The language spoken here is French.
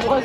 For